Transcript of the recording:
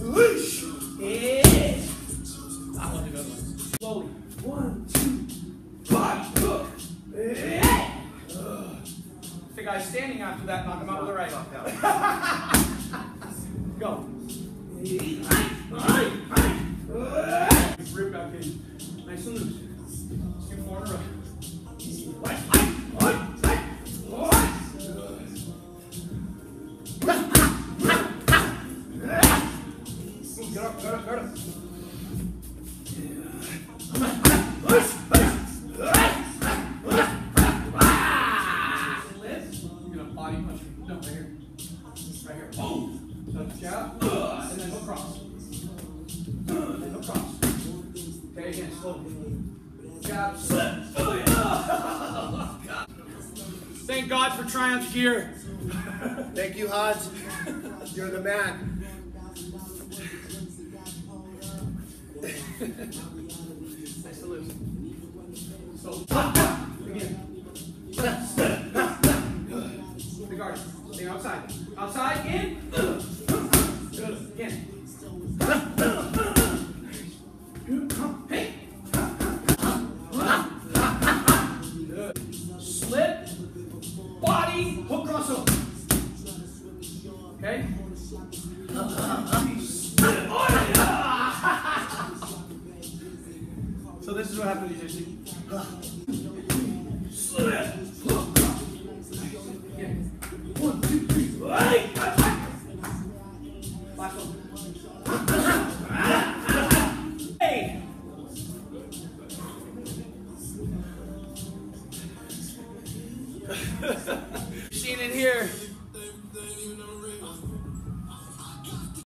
Whoosh! Yeah! A good one. Slowly. One, two, five, hook. The guy's standing after that, knock him out with the right. Go. Rib back in. Nice and loose. Cross. Okay, again, slowly. Jab, slip. Thank God for Triumph gear. Thank you, Hodge. You're the man. Nice to lose. So, again. Stay outside. Outside, in. Again. Hey. Slip. Body. Hook crossover. Okay? This is what happens you see. Slip. Again. One, two, three. Right. Last one. Hey.